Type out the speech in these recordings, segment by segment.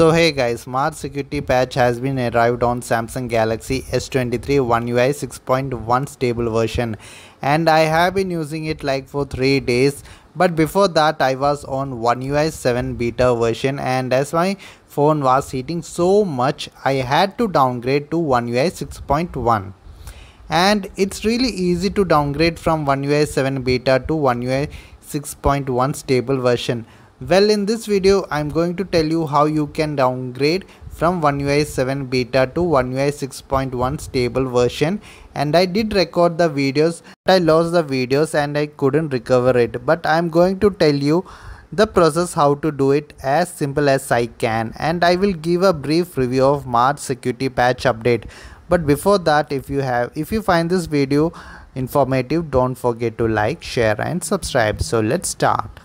So hey guys, March security patch has been arrived on Samsung Galaxy S23 One UI 6.1 stable version. And I have been using it like for 3 days. But before that I was on One UI 7 beta version. And as my phone was heating so much I had to downgrade to One UI 6.1 and it's really easy to downgrade from One UI 7 beta to One UI 6.1 stable version well in this video I'm going to tell you how you can downgrade from One UI 7 beta to One UI 6.1 stable version. And I did record the videos but I lost the videos and I couldn't recover it. But I'm going to tell you the process how to do it as simple as I can. And I will give a brief review of March security patch update. But before that if you have if you find this video informative don't forget to like share and subscribe. So let's start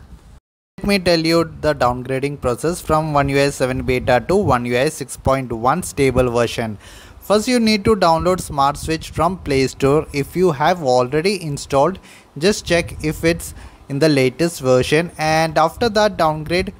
let me tell you the downgrading process from One UI 7 beta to One UI 6.1 stable version. First you need to download Smart Switch from Play Store. If you have already installed, just check if it's in the latest version and after that downgrade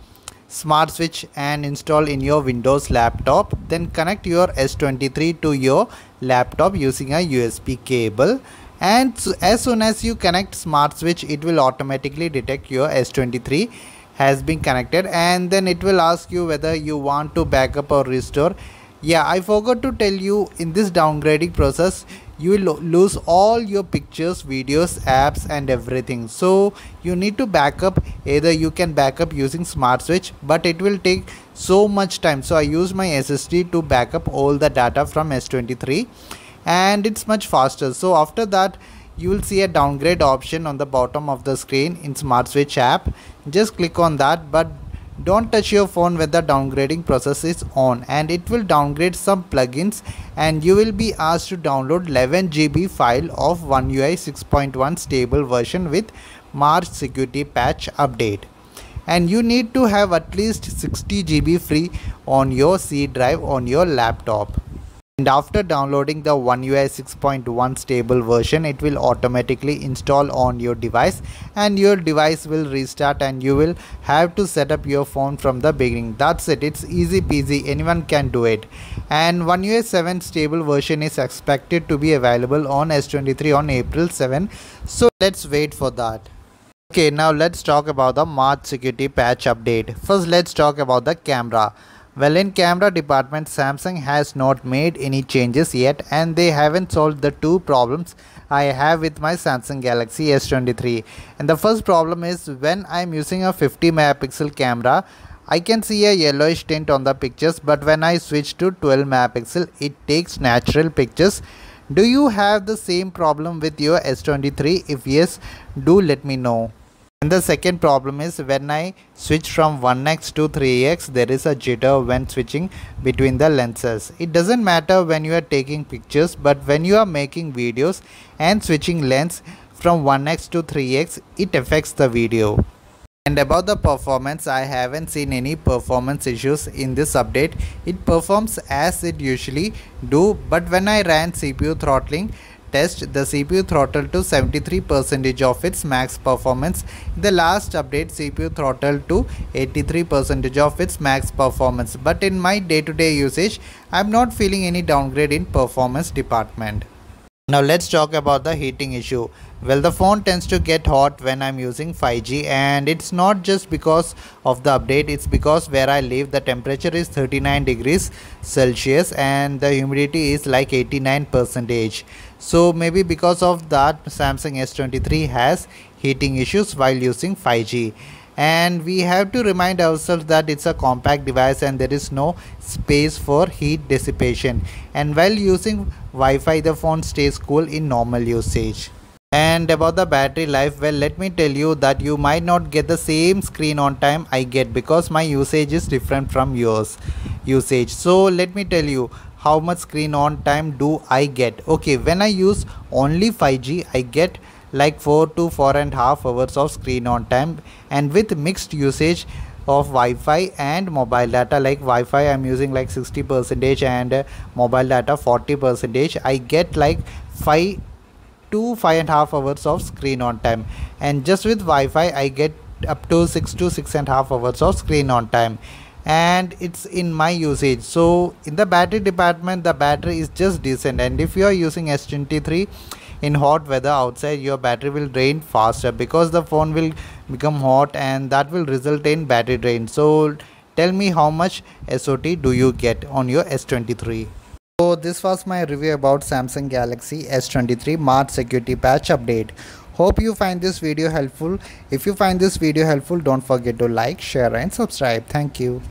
Smart Switch and install in your Windows laptop. Then connect your S23 to your laptop using a USB cable and as soon as you connect smart switch it will automatically detect your s23 has been connected and then it will ask you whether you want to backup or restore. Yeah i forgot to tell you in this downgrading process you will lose all your pictures videos apps and everything. So you need to backup either you can backup using smart switch but it will take so much time. So i use my ssd to backup all the data from s23 and it's much faster. So after that you will see a downgrade option on the bottom of the screen in smart switch app. Just click on that but don't touch your phone when the downgrading process is on and it will downgrade some plugins and you will be asked to download 11 GB file of One UI 6.1 stable version with March security patch update. And you need to have at least 60 GB free on your C drive on your laptop and after downloading the One UI 6.1 stable version it will automatically install on your device and your device will restart and you will have to set up your phone from the beginning. That's it. It's easy peasy. Anyone can do it. And One UI 7 stable version is expected to be available on S23 on April 7 so let's wait for that. Okay now let's talk about the March security patch update. First let's talk about the camera well in camera department Samsung has not made any changes yet and they haven't solved the two problems I have with my Samsung Galaxy S23 and the first problem is when I'm using a 50 megapixel camera I can see a yellowish tint on the pictures but when I switch to 12 megapixel it takes natural pictures. Do you have the same problem with your S23 if yes do let me know and the second problem is when I switch from 1x to 3x there is a jitter when switching between the lenses. It doesn't matter when you are taking pictures but when you are making videos and switching lens from 1x to 3x it affects the video. And about the performance, I haven't seen any performance issues in this update. It performs as it usually do but when I ran CPU throttling test, the CPU throttled to 73% of its max performance. In the last update, CPU throttled to 83% of its max performance. But in my day-to-day -day usage, I'm not feeling any downgrade in performance department. Now let's talk about the heating issue. Well the phone tends to get hot when I'm using 5G and it's not just because of the update it's because where I live the temperature is 39 degrees Celsius and the humidity is like 89 percentage. So maybe because of that Samsung S23 has heating issues while using 5G and we have to remind ourselves that it's a compact device and there is no space for heat dissipation and while using Wi-Fi the phone stays cool in normal usage. And about the battery life, well let me tell you that you might not get the same screen on time I get because my usage is different from yours usage. So let me tell you how much screen on time do I get. Okay, when I use only 5G I get like 4 to 4 and half hours of screen on time. And with mixed usage of Wi-Fi and mobile data like Wi-Fi I'm using like 60 percentage and mobile data 40 percentage I get like 5 to 5 and half hours of screen on time. And just with Wi-Fi I get up to 6 to 6 and half hours of screen on time and it's in my usage. So in the battery department the battery is just decent. And if you are using s23 in hot weather outside your battery will drain faster because the phone will become hot and that will result in battery drain. So tell me how much SOT do you get on your S23 so this was my review about Samsung Galaxy S23 March security patch update. Hope you find this video helpful. If you find this video helpful don't forget to like share and subscribe. Thank you